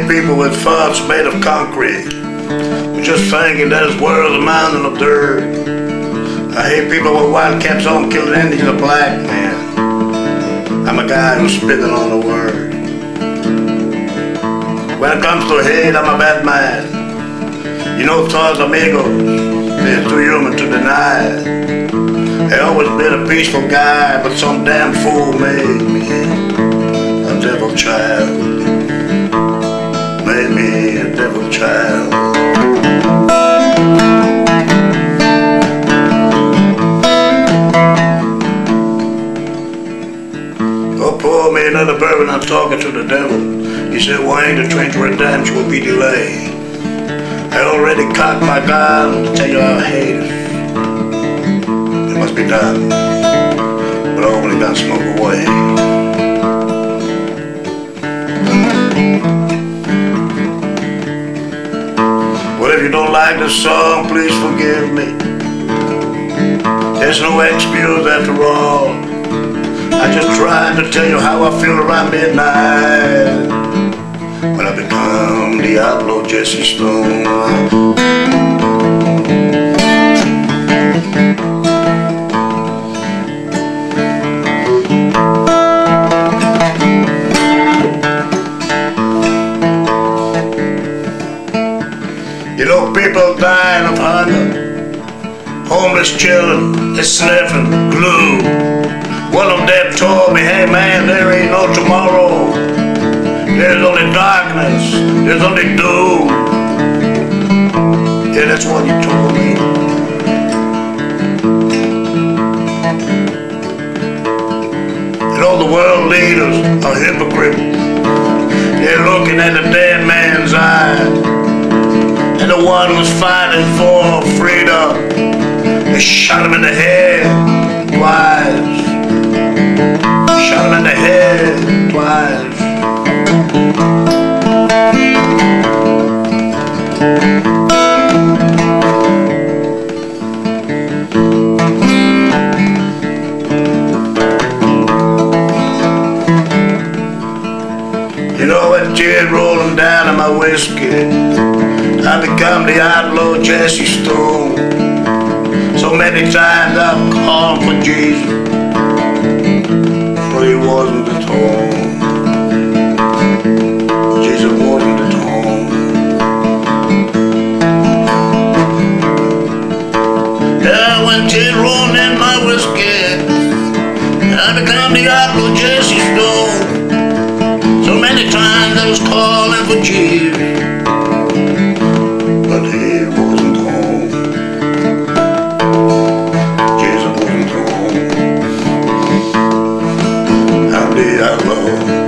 hate people with thoughts made of concrete. Who just thinking that this world's a mountain of dirt. I hate people with white caps on killing Indians or black men. I'm a guy who's spitting on the word. When it comes to hate, I'm a bad man. You know, todos amigos, they're too human to deny it. I always been a peaceful guy, but some damn fool made me a devil child. Child. Oh, pour me another bourbon, I'm talking to the devil. He said, Wayn, the train to redemption will be delayed. I already cocked my gun to tell you I hate it. It must be done. But I only got smoke away. Like the song, please forgive me. There's no excuse after all. I just tried to tell you how I feel around midnight when I become Diablo Jesse Stone. People dying of hunger, homeless children, is sniffing glue. One of them told me, hey man, there ain't no tomorrow. There's only darkness, there's only doom. Yeah, that's what he told me. And all the world leaders are hypocrites. They're looking at the dead man's eye. The one who's fighting for freedom, they shot him in the head twice. Shot him in the head twice. You know that gin rolling down in my whiskey. Outlaw Jesse Stone. So many times I've called for Jesus, but he wasn't at home. Jesus wasn't at home. Yeah, went gin rolling in my whiskey. I become the outlaw Jesse Stone. So many times I was calling for Jesus, Jesus wasn't